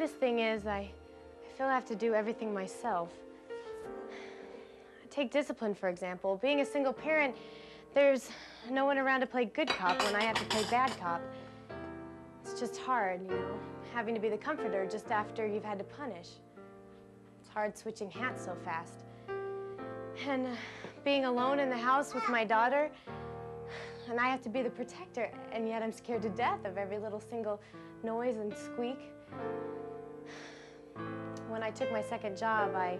hardest thing is I, I feel I have to do everything myself. Take discipline, for example. Being a single parent, there's no one around to play good cop when I have to play bad cop. It's just hard, you know, having to be the comforter just after you've had to punish. It's hard switching hats so fast. And uh, being alone in the house with my daughter, and I have to be the protector, and yet I'm scared to death of every little single noise and squeak. When I took my second job, I,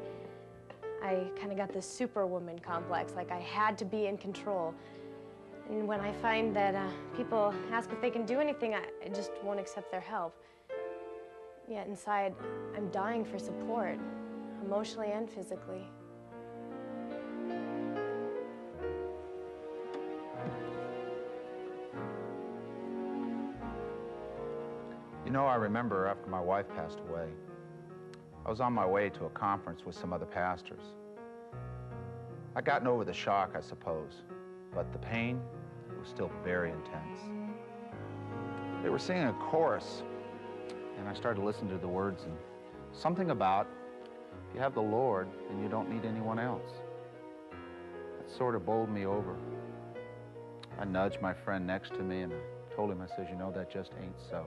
I kind of got this superwoman complex, like I had to be in control. And when I find that uh, people ask if they can do anything, I, I just won't accept their help. Yet inside, I'm dying for support, emotionally and physically. You know, I remember after my wife passed away, I was on my way to a conference with some other pastors. I'd gotten over the shock, I suppose, but the pain was still very intense. They were singing a chorus, and I started to listen to the words, and something about if you have the Lord, then you don't need anyone else. That sort of bowled me over. I nudged my friend next to me, and I told him, I said, you know, that just ain't so.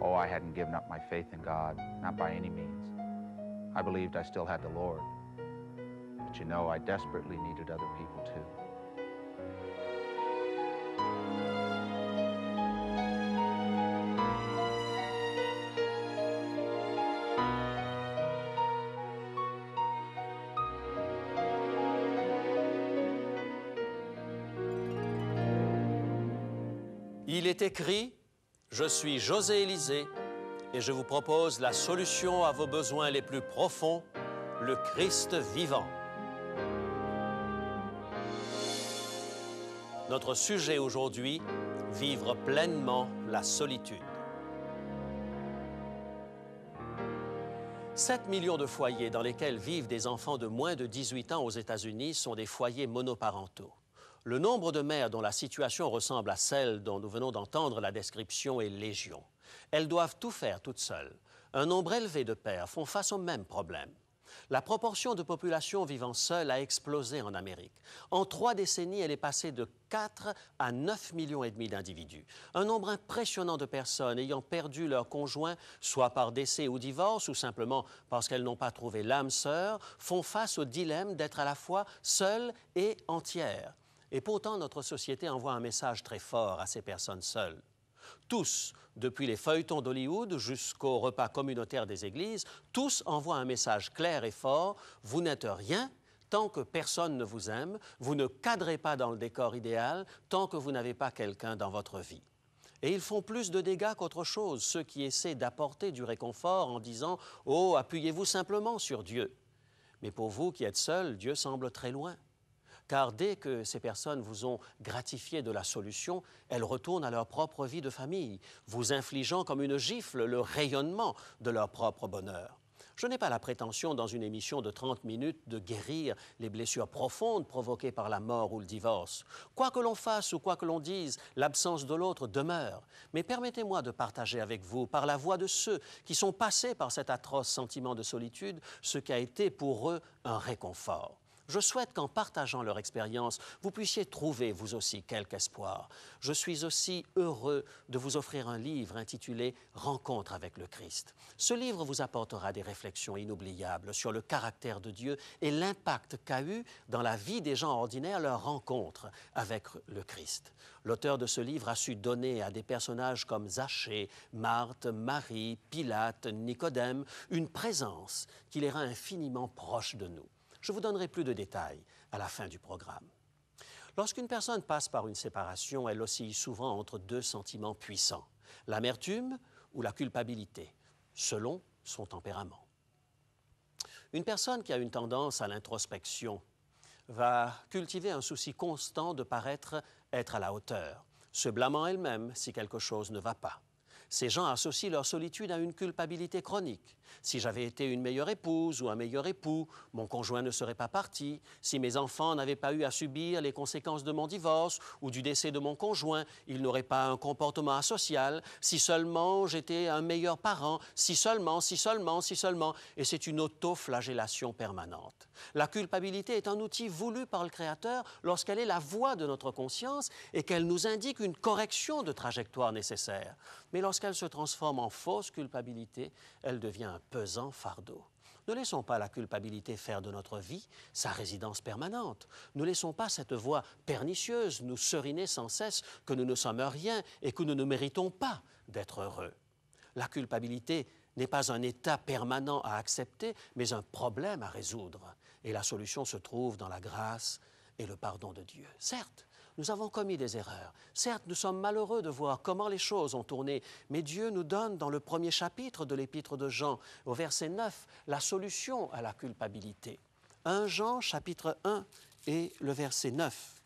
Oh, I hadn't given up my faith in God, not by any means. I believed I still had the Lord. But you know, I desperately needed other people too. Il est écrit, je suis José Élisée et je vous propose la solution à vos besoins les plus profonds, le Christ vivant. Notre sujet aujourd'hui, vivre pleinement la solitude. 7 millions de foyers dans lesquels vivent des enfants de moins de 18 ans aux États-Unis sont des foyers monoparentaux. Le nombre de mères dont la situation ressemble à celle dont nous venons d'entendre la description est légion. Elles doivent tout faire toutes seules. Un nombre élevé de pères font face au même problème. La proportion de population vivant seule a explosé en Amérique. En trois décennies, elle est passée de 4 à 9 millions et demi d'individus. Un nombre impressionnant de personnes ayant perdu leur conjoint, soit par décès ou divorce, ou simplement parce qu'elles n'ont pas trouvé l'âme sœur, font face au dilemme d'être à la fois seules et entières. Et pourtant, notre société envoie un message très fort à ces personnes seules. Tous, depuis les feuilletons d'Hollywood jusqu'aux repas communautaires des églises, tous envoient un message clair et fort. Vous n'êtes rien tant que personne ne vous aime, vous ne cadrez pas dans le décor idéal tant que vous n'avez pas quelqu'un dans votre vie. Et ils font plus de dégâts qu'autre chose, ceux qui essaient d'apporter du réconfort en disant ⁇ Oh, appuyez-vous simplement sur Dieu ⁇ Mais pour vous qui êtes seul, Dieu semble très loin. Car dès que ces personnes vous ont gratifié de la solution, elles retournent à leur propre vie de famille, vous infligeant comme une gifle le rayonnement de leur propre bonheur. Je n'ai pas la prétention, dans une émission de 30 minutes, de guérir les blessures profondes provoquées par la mort ou le divorce. Quoi que l'on fasse ou quoi que l'on dise, l'absence de l'autre demeure. Mais permettez-moi de partager avec vous, par la voix de ceux qui sont passés par cet atroce sentiment de solitude, ce qu'a été pour eux un réconfort. Je souhaite qu'en partageant leur expérience, vous puissiez trouver vous aussi quelque espoir. Je suis aussi heureux de vous offrir un livre intitulé Rencontre avec le Christ. Ce livre vous apportera des réflexions inoubliables sur le caractère de Dieu et l'impact qu'a eu dans la vie des gens ordinaires leur rencontre avec le Christ. L'auteur de ce livre a su donner à des personnages comme Zachée, Marthe, Marie, Pilate, Nicodème une présence qui les rend infiniment proches de nous. Je vous donnerai plus de détails à la fin du programme. Lorsqu'une personne passe par une séparation, elle oscille souvent entre deux sentiments puissants, l'amertume ou la culpabilité, selon son tempérament. Une personne qui a une tendance à l'introspection va cultiver un souci constant de paraître être à la hauteur, se blâmant elle-même si quelque chose ne va pas. Ces gens associent leur solitude à une culpabilité chronique. Si j'avais été une meilleure épouse ou un meilleur époux, mon conjoint ne serait pas parti. Si mes enfants n'avaient pas eu à subir les conséquences de mon divorce ou du décès de mon conjoint, ils n'auraient pas un comportement asocial. Si seulement j'étais un meilleur parent, si seulement, si seulement, si seulement. Et c'est une auto-flagellation permanente. La culpabilité est un outil voulu par le Créateur lorsqu'elle est la voix de notre conscience et qu'elle nous indique une correction de trajectoire nécessaire. Mais lorsqu'elle se transforme en fausse culpabilité, elle devient un pesant fardeau. Ne laissons pas la culpabilité faire de notre vie sa résidence permanente. Ne laissons pas cette voix pernicieuse nous seriner sans cesse que nous ne sommes rien et que nous ne méritons pas d'être heureux. La culpabilité n'est pas un état permanent à accepter, mais un problème à résoudre. Et la solution se trouve dans la grâce et le pardon de Dieu. Certes, nous avons commis des erreurs. Certes, nous sommes malheureux de voir comment les choses ont tourné, mais Dieu nous donne dans le premier chapitre de l'épître de Jean, au verset 9, la solution à la culpabilité. 1 Jean chapitre 1 et le verset 9.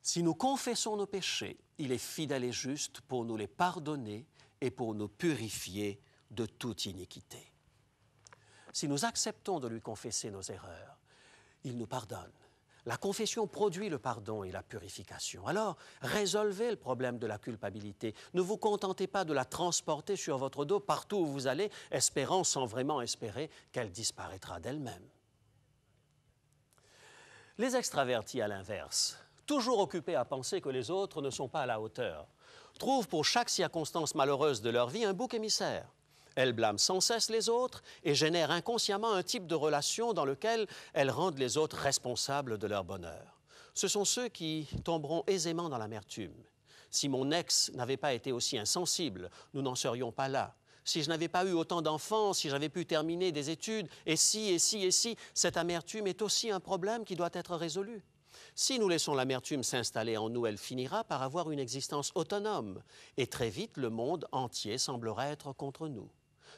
Si nous confessons nos péchés, il est fidèle et juste pour nous les pardonner et pour nous purifier de toute iniquité. Si nous acceptons de lui confesser nos erreurs, il nous pardonne. La confession produit le pardon et la purification. Alors, résolvez le problème de la culpabilité. Ne vous contentez pas de la transporter sur votre dos partout où vous allez, espérant sans vraiment espérer qu'elle disparaîtra d'elle-même. Les extravertis, à l'inverse, toujours occupés à penser que les autres ne sont pas à la hauteur, trouvent pour chaque circonstance malheureuse de leur vie un bouc émissaire. Elles blâment sans cesse les autres et génèrent inconsciemment un type de relation dans lequel elles rendent les autres responsables de leur bonheur. Ce sont ceux qui tomberont aisément dans l'amertume. Si mon ex n'avait pas été aussi insensible, nous n'en serions pas là. Si je n'avais pas eu autant d'enfants, si j'avais pu terminer des études, et si, et si, et si, cette amertume est aussi un problème qui doit être résolu. Si nous laissons l'amertume s'installer en nous, elle finira par avoir une existence autonome, et très vite le monde entier semblera être contre nous.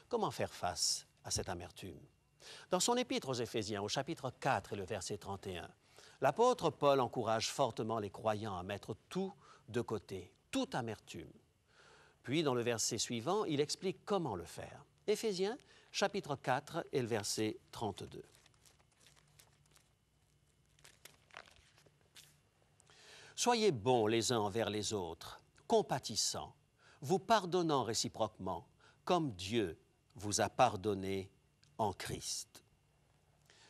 Comment faire face à cette amertume? Dans son épître aux Éphésiens, au chapitre 4 et le verset 31, l'apôtre Paul encourage fortement les croyants à mettre tout de côté, toute amertume. Puis, dans le verset suivant, il explique comment le faire. Éphésiens, chapitre 4 et le verset 32. Soyez bons les uns envers les autres, compatissants, vous pardonnant réciproquement, comme Dieu vous a pardonné en Christ.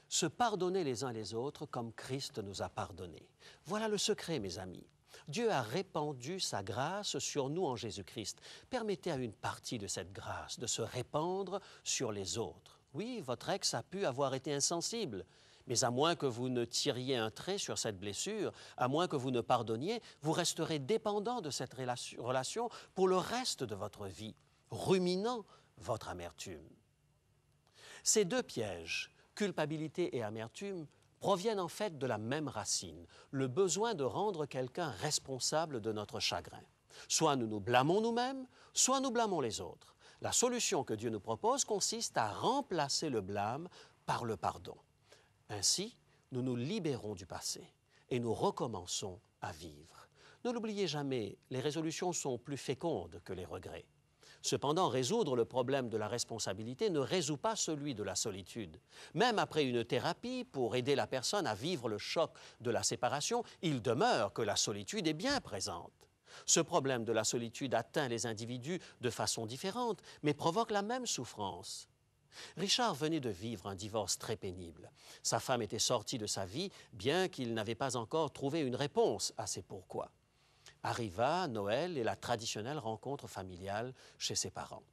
Se pardonner les uns les autres comme Christ nous a pardonné. Voilà le secret, mes amis. Dieu a répandu sa grâce sur nous en Jésus-Christ. Permettez à une partie de cette grâce de se répandre sur les autres. Oui, votre ex a pu avoir été insensible, mais à moins que vous ne tiriez un trait sur cette blessure, à moins que vous ne pardonniez, vous resterez dépendant de cette relation pour le reste de votre vie, ruminant votre amertume. Ces deux pièges, culpabilité et amertume, proviennent en fait de la même racine, le besoin de rendre quelqu'un responsable de notre chagrin. Soit nous nous blâmons nous-mêmes, soit nous blâmons les autres. La solution que Dieu nous propose consiste à remplacer le blâme par le pardon. Ainsi, nous nous libérons du passé et nous recommençons à vivre. Ne l'oubliez jamais, les résolutions sont plus fécondes que les regrets. Cependant, résoudre le problème de la responsabilité ne résout pas celui de la solitude. Même après une thérapie pour aider la personne à vivre le choc de la séparation, il demeure que la solitude est bien présente. Ce problème de la solitude atteint les individus de façon différente, mais provoque la même souffrance. Richard venait de vivre un divorce très pénible. Sa femme était sortie de sa vie, bien qu'il n'avait pas encore trouvé une réponse à ses pourquoi. Arriva Noël et la traditionnelle rencontre familiale chez ses parents.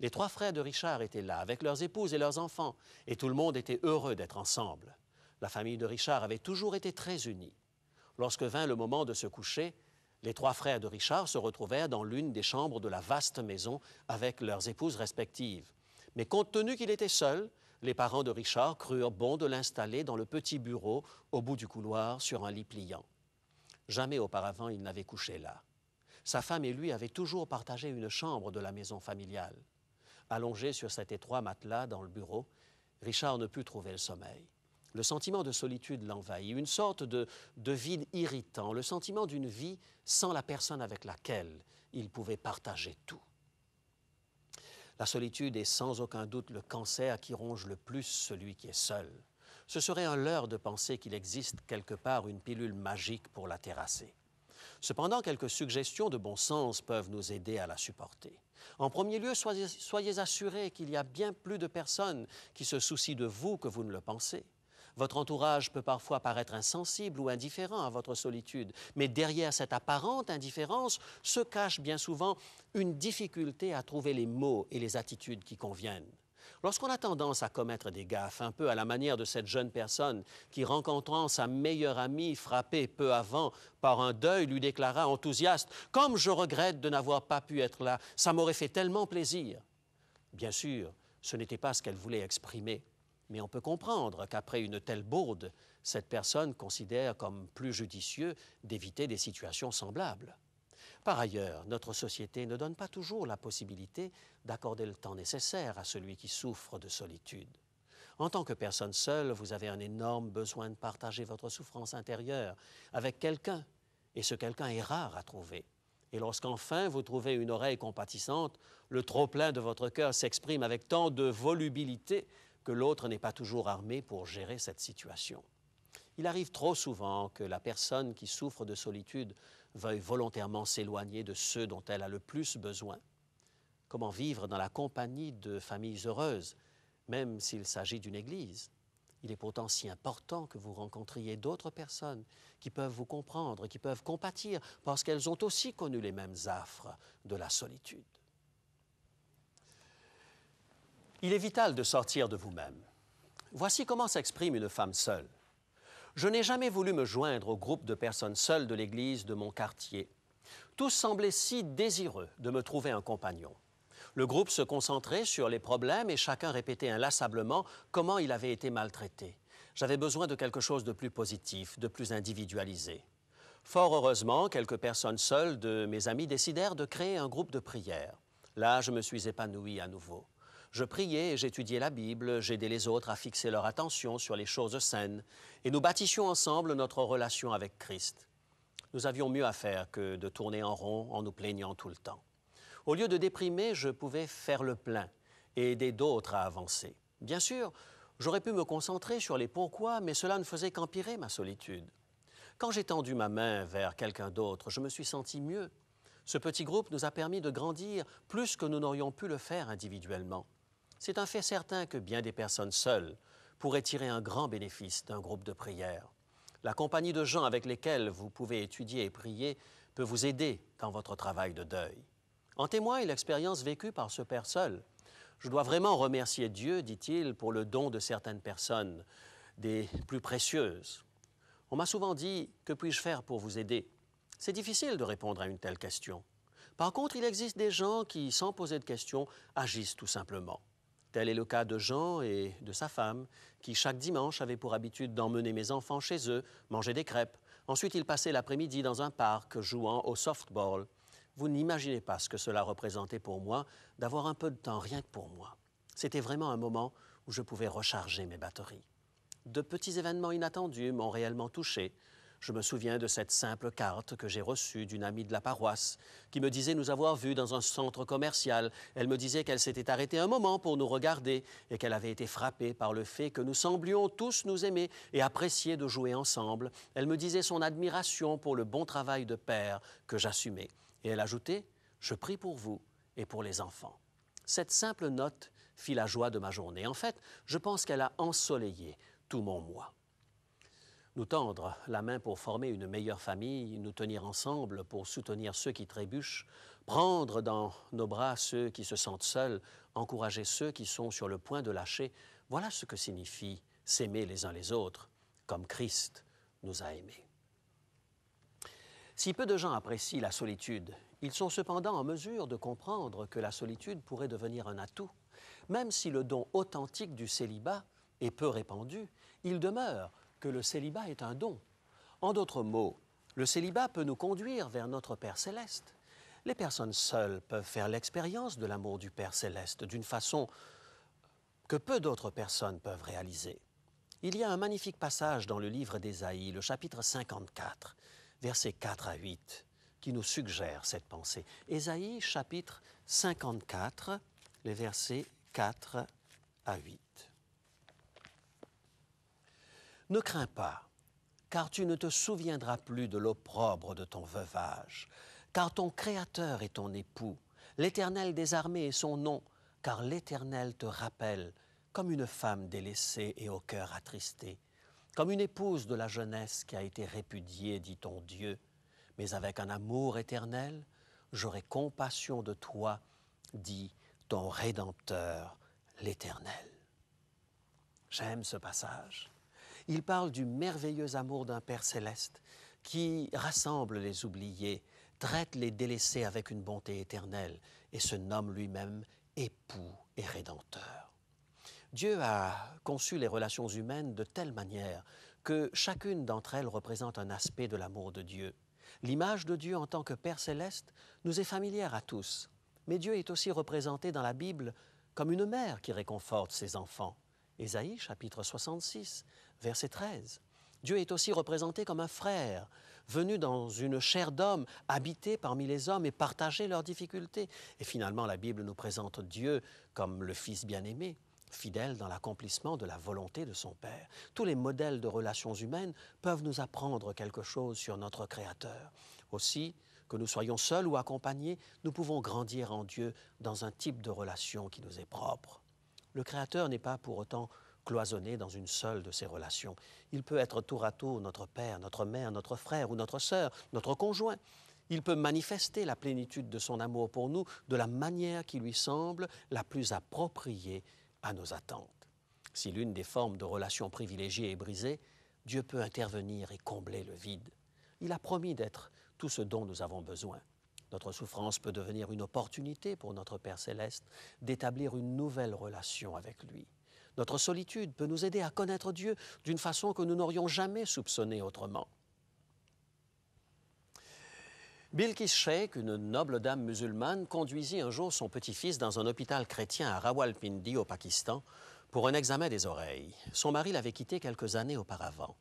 Les trois frères de Richard étaient là, avec leurs épouses et leurs enfants, et tout le monde était heureux d'être ensemble. La famille de Richard avait toujours été très unie. Lorsque vint le moment de se coucher, les trois frères de Richard se retrouvèrent dans l'une des chambres de la vaste maison avec leurs épouses respectives. Mais compte tenu qu'il était seul, les parents de Richard crurent bon de l'installer dans le petit bureau au bout du couloir sur un lit pliant. Jamais auparavant il n'avait couché là. Sa femme et lui avaient toujours partagé une chambre de la maison familiale. Allongé sur cet étroit matelas dans le bureau, Richard ne put trouver le sommeil. Le sentiment de solitude l'envahit, une sorte de, de vide irritant, le sentiment d'une vie sans la personne avec laquelle il pouvait partager tout. La solitude est sans aucun doute le cancer qui ronge le plus celui qui est seul. Ce serait un leurre de penser qu'il existe quelque part une pilule magique pour la terrasser. Cependant, quelques suggestions de bon sens peuvent nous aider à la supporter. En premier lieu, soyez, soyez assurés qu'il y a bien plus de personnes qui se soucient de vous que vous ne le pensez. Votre entourage peut parfois paraître insensible ou indifférent à votre solitude, mais derrière cette apparente indifférence se cache bien souvent une difficulté à trouver les mots et les attitudes qui conviennent. Lorsqu'on a tendance à commettre des gaffes, un peu à la manière de cette jeune personne qui, rencontrant sa meilleure amie frappée peu avant par un deuil, lui déclara enthousiaste Comme je regrette de n'avoir pas pu être là, ça m'aurait fait tellement plaisir. Bien sûr, ce n'était pas ce qu'elle voulait exprimer. Mais on peut comprendre qu'après une telle bourde, cette personne considère comme plus judicieux d'éviter des situations semblables. Par ailleurs, notre société ne donne pas toujours la possibilité d'accorder le temps nécessaire à celui qui souffre de solitude. En tant que personne seule, vous avez un énorme besoin de partager votre souffrance intérieure avec quelqu'un, et ce quelqu'un est rare à trouver. Et lorsqu'enfin vous trouvez une oreille compatissante, le trop-plein de votre cœur s'exprime avec tant de volubilité que l'autre n'est pas toujours armé pour gérer cette situation. Il arrive trop souvent que la personne qui souffre de solitude veuille volontairement s'éloigner de ceux dont elle a le plus besoin. Comment vivre dans la compagnie de familles heureuses, même s'il s'agit d'une Église? Il est pourtant si important que vous rencontriez d'autres personnes qui peuvent vous comprendre, qui peuvent compatir, parce qu'elles ont aussi connu les mêmes affres de la solitude. Il est vital de sortir de vous-même. Voici comment s'exprime une femme seule. Je n'ai jamais voulu me joindre au groupe de personnes seules de l'Église de mon quartier. Tous semblaient si désireux de me trouver un compagnon. Le groupe se concentrait sur les problèmes et chacun répétait inlassablement comment il avait été maltraité. J'avais besoin de quelque chose de plus positif, de plus individualisé. Fort heureusement, quelques personnes seules de mes amis décidèrent de créer un groupe de prière. Là, je me suis épanoui à nouveau. Je priais et j'étudiais la Bible, j'aidais les autres à fixer leur attention sur les choses saines, et nous bâtissions ensemble notre relation avec Christ. Nous avions mieux à faire que de tourner en rond en nous plaignant tout le temps. Au lieu de déprimer, je pouvais faire le plein et aider d'autres à avancer. Bien sûr, j'aurais pu me concentrer sur les pourquoi, mais cela ne faisait qu'empirer ma solitude. Quand j'ai tendu ma main vers quelqu'un d'autre, je me suis senti mieux. Ce petit groupe nous a permis de grandir plus que nous n'aurions pu le faire individuellement. C'est un fait certain que bien des personnes seules pourraient tirer un grand bénéfice d'un groupe de prière. La compagnie de gens avec lesquels vous pouvez étudier et prier peut vous aider dans votre travail de deuil. En témoigne l'expérience vécue par ce père seul. Je dois vraiment remercier Dieu, dit-il, pour le don de certaines personnes, des plus précieuses. On m'a souvent dit, que puis-je faire pour vous aider? C'est difficile de répondre à une telle question. Par contre, il existe des gens qui, sans poser de questions, agissent tout simplement. Tel est le cas de Jean et de sa femme, qui chaque dimanche avaient pour habitude d'emmener mes enfants chez eux, manger des crêpes. Ensuite, ils passaient l'après-midi dans un parc jouant au softball. Vous n'imaginez pas ce que cela représentait pour moi d'avoir un peu de temps rien que pour moi. C'était vraiment un moment où je pouvais recharger mes batteries. De petits événements inattendus m'ont réellement touché, je me souviens de cette simple carte que j'ai reçue d'une amie de la paroisse qui me disait nous avoir vus dans un centre commercial. Elle me disait qu'elle s'était arrêtée un moment pour nous regarder et qu'elle avait été frappée par le fait que nous semblions tous nous aimer et apprécier de jouer ensemble. Elle me disait son admiration pour le bon travail de père que j'assumais. Et elle ajoutait Je prie pour vous et pour les enfants. Cette simple note fit la joie de ma journée. En fait, je pense qu'elle a ensoleillé tout mon mois nous tendre la main pour former une meilleure famille, nous tenir ensemble pour soutenir ceux qui trébuchent, prendre dans nos bras ceux qui se sentent seuls, encourager ceux qui sont sur le point de lâcher, voilà ce que signifie s'aimer les uns les autres, comme Christ nous a aimés. Si peu de gens apprécient la solitude, ils sont cependant en mesure de comprendre que la solitude pourrait devenir un atout. Même si le don authentique du célibat est peu répandu, il demeure que le célibat est un don. En d'autres mots, le célibat peut nous conduire vers notre Père céleste. Les personnes seules peuvent faire l'expérience de l'amour du Père céleste d'une façon que peu d'autres personnes peuvent réaliser. Il y a un magnifique passage dans le livre d'Ésaïe, le chapitre 54, versets 4 à 8, qui nous suggère cette pensée. Ésaïe, chapitre 54, les versets 4 à 8. Ne crains pas, car tu ne te souviendras plus de l'opprobre de ton veuvage, car ton Créateur est ton époux, l'Éternel des armées est son nom, car l'Éternel te rappelle comme une femme délaissée et au cœur attristé, comme une épouse de la jeunesse qui a été répudiée, dit ton Dieu, mais avec un amour éternel, j'aurai compassion de toi, dit ton Rédempteur, l'Éternel. J'aime ce passage. Il parle du merveilleux amour d'un Père céleste qui rassemble les oubliés, traite les délaissés avec une bonté éternelle et se nomme lui-même époux et rédempteur. Dieu a conçu les relations humaines de telle manière que chacune d'entre elles représente un aspect de l'amour de Dieu. L'image de Dieu en tant que Père céleste nous est familière à tous, mais Dieu est aussi représenté dans la Bible comme une mère qui réconforte ses enfants. Ésaïe chapitre 66, verset 13. Dieu est aussi représenté comme un frère, venu dans une chair d'homme, habiter parmi les hommes et partager leurs difficultés. Et finalement, la Bible nous présente Dieu comme le Fils bien-aimé, fidèle dans l'accomplissement de la volonté de son Père. Tous les modèles de relations humaines peuvent nous apprendre quelque chose sur notre Créateur. Aussi, que nous soyons seuls ou accompagnés, nous pouvons grandir en Dieu dans un type de relation qui nous est propre. Le Créateur n'est pas pour autant cloisonné dans une seule de ces relations. Il peut être tour à tour notre père, notre mère, notre frère ou notre sœur, notre conjoint. Il peut manifester la plénitude de son amour pour nous de la manière qui lui semble la plus appropriée à nos attentes. Si l'une des formes de relation privilégiée est brisée, Dieu peut intervenir et combler le vide. Il a promis d'être tout ce dont nous avons besoin. Notre souffrance peut devenir une opportunité pour notre Père céleste d'établir une nouvelle relation avec lui. Notre solitude peut nous aider à connaître Dieu d'une façon que nous n'aurions jamais soupçonnée autrement. Bilkis Sheikh, une noble dame musulmane, conduisit un jour son petit-fils dans un hôpital chrétien à Rawalpindi, au Pakistan, pour un examen des oreilles. Son mari l'avait quittée quelques années auparavant.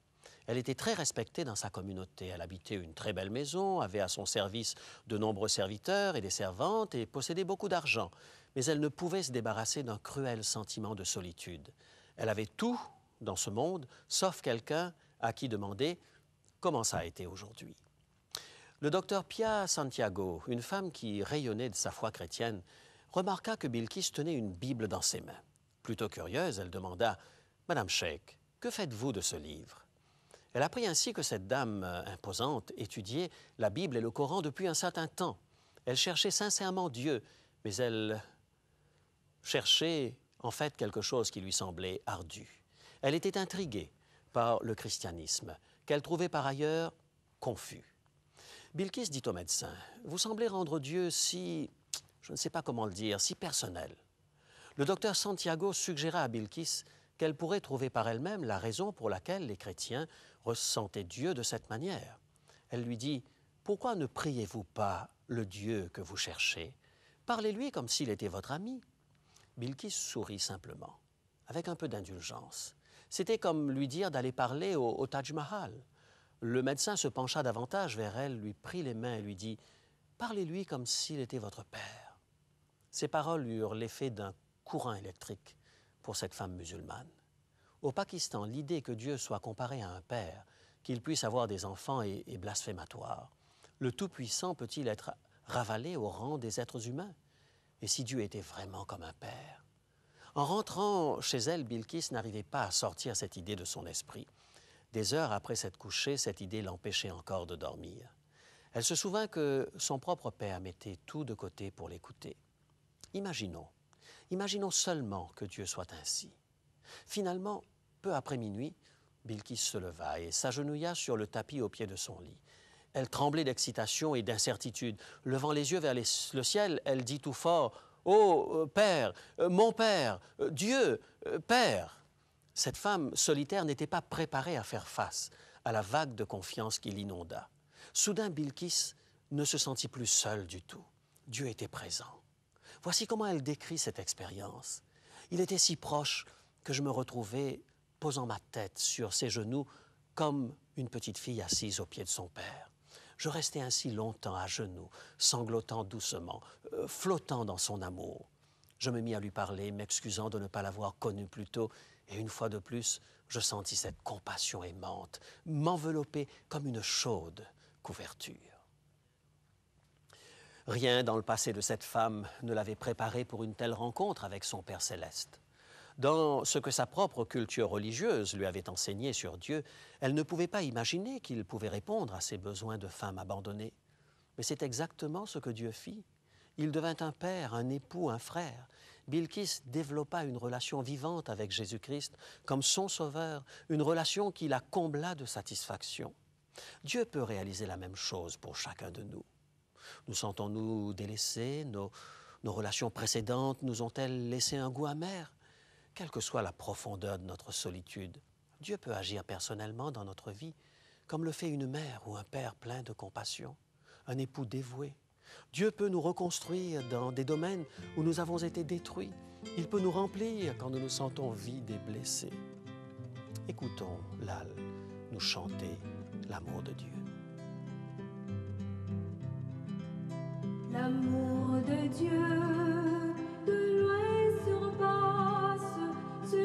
Elle était très respectée dans sa communauté. Elle habitait une très belle maison, avait à son service de nombreux serviteurs et des servantes et possédait beaucoup d'argent mais elle ne pouvait se débarrasser d'un cruel sentiment de solitude. Elle avait tout dans ce monde, sauf quelqu'un à qui demander comment ça a été aujourd'hui. Le docteur Pia Santiago, une femme qui rayonnait de sa foi chrétienne, remarqua que Bilkis tenait une Bible dans ses mains. Plutôt curieuse, elle demanda Madame Sheikh, que faites-vous de ce livre? Elle apprit ainsi que cette dame imposante étudiait la Bible et le Coran depuis un certain temps. Elle cherchait sincèrement Dieu, mais elle cherchait en fait quelque chose qui lui semblait ardu. Elle était intriguée par le christianisme, qu'elle trouvait par ailleurs confus. Bilkis dit au médecin, Vous semblez rendre Dieu si, je ne sais pas comment le dire, si personnel. Le docteur Santiago suggéra à Bilkis qu'elle pourrait trouver par elle-même la raison pour laquelle les chrétiens ressentaient Dieu de cette manière. Elle lui dit, Pourquoi ne priez-vous pas le Dieu que vous cherchez? Parlez-lui comme s'il était votre ami. Bilkis sourit simplement, avec un peu d'indulgence. C'était comme lui dire d'aller parler au, au, Taj Mahal. Le médecin se pencha davantage vers elle, lui prit les mains et lui dit Parlez-lui comme s'il était votre père. Ces paroles eurent l'effet d'un courant électrique pour cette femme musulmane. Au Pakistan, l'idée que Dieu soit comparé à un père, qu'il puisse avoir des enfants est, blasphématoire. Le Tout-Puissant peut-il être ravalé au rang des êtres humains? Et si Dieu était vraiment comme un père? En rentrant chez elle, Bilkis n'arrivait pas à sortir cette idée de son esprit. Des heures après s'être couchée, cette idée l'empêchait encore de dormir. Elle se souvint que son propre père mettait tout de côté pour l'écouter. Imaginons, imaginons seulement que Dieu soit ainsi. Finalement, peu après minuit, Bilkis se leva et s'agenouilla sur le tapis au pied de son lit. Elle tremblait d'excitation et d'incertitude. Levant les yeux vers le ciel, elle dit tout fort Oh, euh, Père, euh, mon Père, euh, Dieu, Père. Cette femme solitaire n'était pas préparée à faire face à la vague de confiance qui l'inonda. Soudain, Bilkis ne se sentit plus seule du tout. Dieu était présent. Voici comment elle décrit cette expérience. Il était si proche que je me retrouvais posant ma tête sur ses genoux comme une petite fille assise au pied de son père. Je restai ainsi longtemps à genoux, sanglotant doucement, euh, flottant dans son amour. Je me mis à lui parler, m'excusant de ne pas l'avoir connu plus tôt, et une fois de plus, je sentis cette compassion aimante m'envelopper comme une chaude couverture. Rien dans le passé de cette femme ne l'avait préparée pour une telle rencontre avec son Père céleste. Dans ce que sa propre culture religieuse lui avait enseigné sur Dieu, elle ne pouvait pas imaginer qu'il pouvait répondre à ses besoins de femme abandonnée. Mais c'est exactement ce que Dieu fit. Il devint un père, un époux, un frère. Bilkis développa une relation vivante avec Jésus-Christ comme son sauveur, une relation qui la combla de satisfaction. Dieu peut réaliser la même chose pour chacun de nous. Nous sentons-nous délaissés? Nos, nos relations précédentes nous ont-elles laissé un goût amer? Quelle que soit la profondeur de notre solitude, Dieu peut agir personnellement dans notre vie, comme le fait une mère ou un père plein de compassion, un époux dévoué. Dieu peut nous reconstruire dans des domaines où nous avons été détruits. Il peut nous remplir quand nous nous sentons vides et blessés. Écoutons Lal nous chanter l'amour de Dieu. L'amour de Dieu,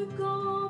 ce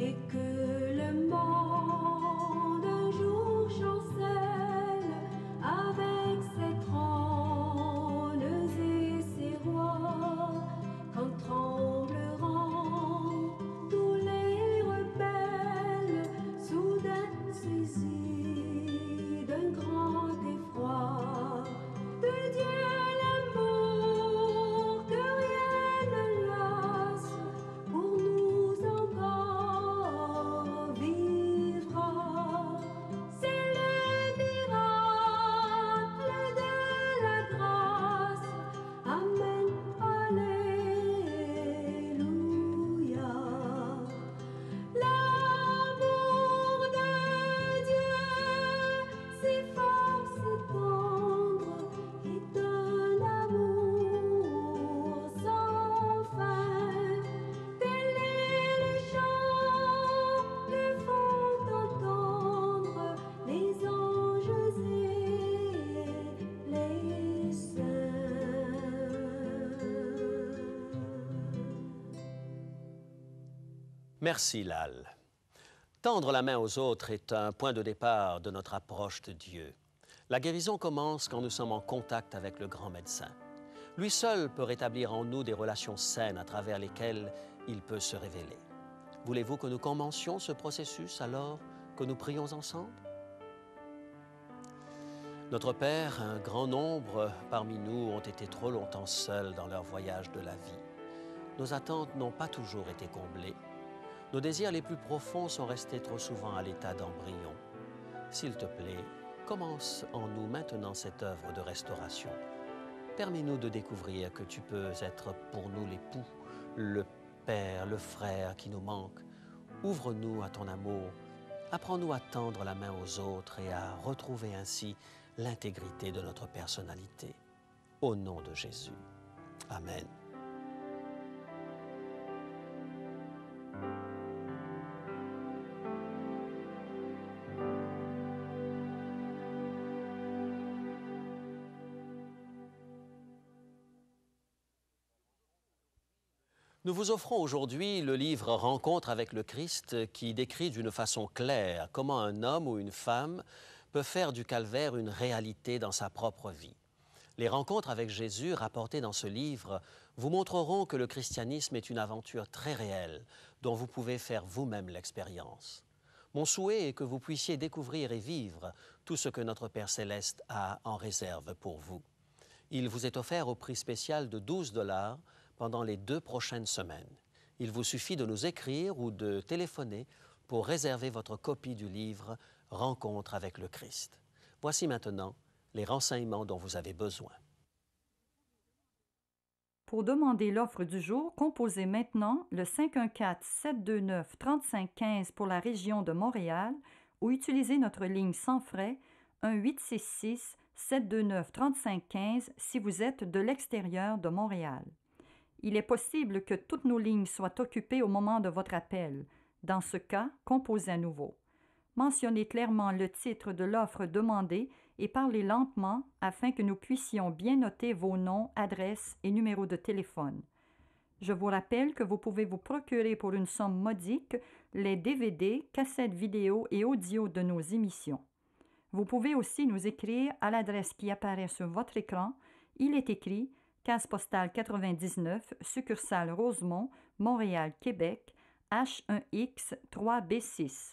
et que Merci Lal. Tendre la main aux autres est un point de départ de notre approche de Dieu. La guérison commence quand nous sommes en contact avec le grand médecin. Lui seul peut rétablir en nous des relations saines à travers lesquelles il peut se révéler. Voulez-vous que nous commencions ce processus alors que nous prions ensemble? Notre Père, un grand nombre parmi nous ont été trop longtemps seuls dans leur voyage de la vie. Nos attentes n'ont pas toujours été comblées. Nos désirs les plus profonds sont restés trop souvent à l'état d'embryon. S'il te plaît, commence en nous maintenant cette œuvre de restauration. Permets-nous de découvrir que tu peux être pour nous l'époux, le père, le frère qui nous manque. Ouvre-nous à ton amour. Apprends-nous à tendre la main aux autres et à retrouver ainsi l'intégrité de notre personnalité. Au nom de Jésus. Amen. Nous vous offrons aujourd'hui le livre Rencontre avec le Christ qui décrit d'une façon claire comment un homme ou une femme peut faire du calvaire une réalité dans sa propre vie. Les rencontres avec Jésus rapportées dans ce livre vous montreront que le christianisme est une aventure très réelle dont vous pouvez faire vous-même l'expérience. Mon souhait est que vous puissiez découvrir et vivre tout ce que notre Père céleste a en réserve pour vous. Il vous est offert au prix spécial de 12 dollars pendant les deux prochaines semaines. Il vous suffit de nous écrire ou de téléphoner pour réserver votre copie du livre Rencontre avec le Christ. Voici maintenant les renseignements dont vous avez besoin. Pour demander l'offre du jour, composez maintenant le 514-729-3515 pour la région de Montréal ou utilisez notre ligne sans frais 1-866-729-3515 si vous êtes de l'extérieur de Montréal. Il est possible que toutes nos lignes soient occupées au moment de votre appel. Dans ce cas, composez à nouveau. Mentionnez clairement le titre de l'offre demandée et parlez lentement afin que nous puissions bien noter vos noms, adresses et numéros de téléphone. Je vous rappelle que vous pouvez vous procurer pour une somme modique les DVD, cassettes vidéo et audio de nos émissions. Vous pouvez aussi nous écrire à l'adresse qui apparaît sur votre écran. Il est écrit Case postale 99, succursale Rosemont, Montréal, Québec, H1X 3B6.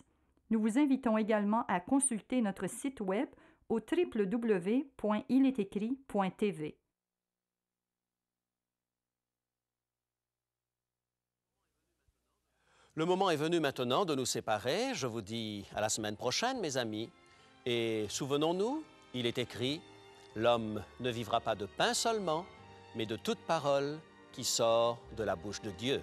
Nous vous invitons également à consulter notre site web au www.ilétécrit.tv. Le moment est venu maintenant de nous séparer. Je vous dis à la semaine prochaine, mes amis. Et souvenons-nous, il est écrit, L'homme ne vivra pas de pain seulement, mais de toute parole qui sort de la bouche de Dieu.